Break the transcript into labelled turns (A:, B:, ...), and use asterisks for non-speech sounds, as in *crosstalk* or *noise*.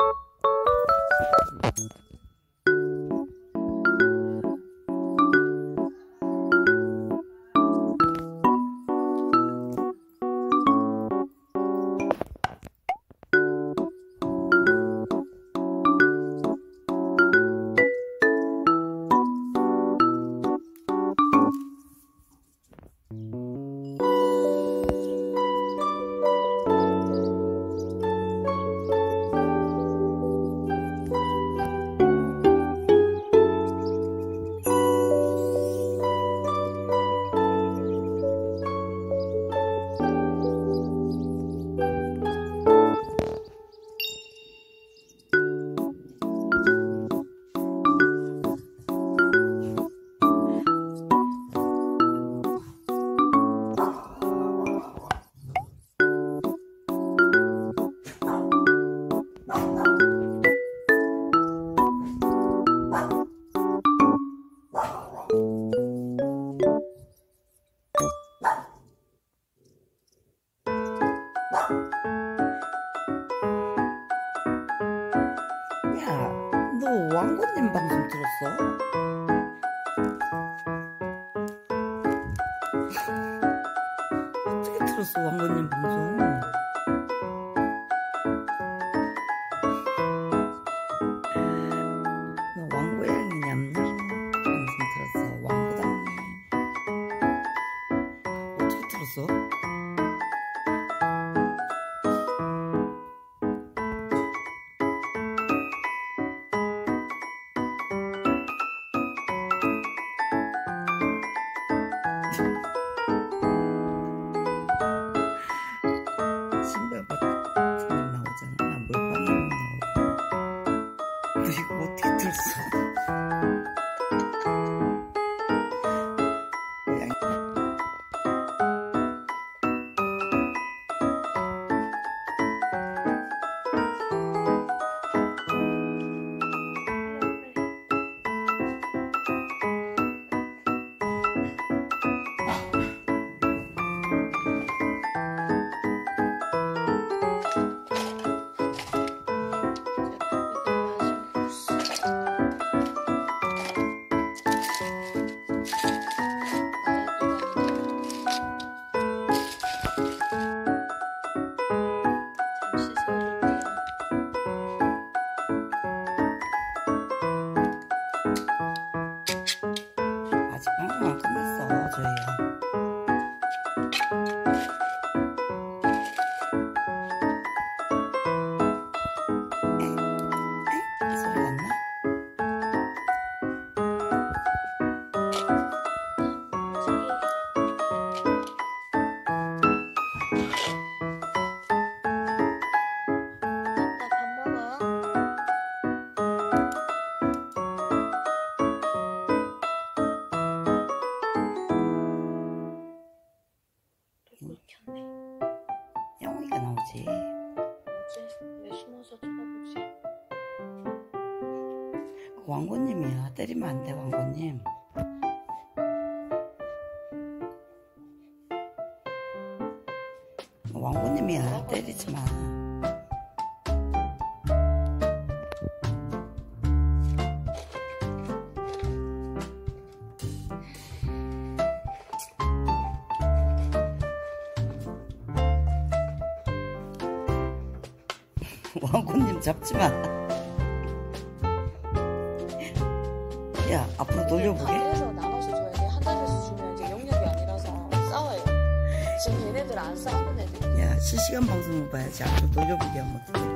A: 야, 너 왕건님 방송 들었어? 어떻게 들었어, 왕건님 방송?
B: 불 켰네.
A: 영웅이가 나오지.
B: 왜 숨어서 쳐다보지?
A: 왕고님이야. 때리면 안 돼, 왕고님. 왕고님이야. 때리지 마. *laughs* 왕고님 잡지 마. 야, 앞으로 돌려보게.
B: 반에서 나눠서 줘야 돼. 한 달에서 주면 이제 영역이 아니라서 싸워요. 지금 얘네들 안 싸우는 애들.
A: 야, 실시간 방송을 봐야지. 앞으로 돌려보게 하면 어떡해.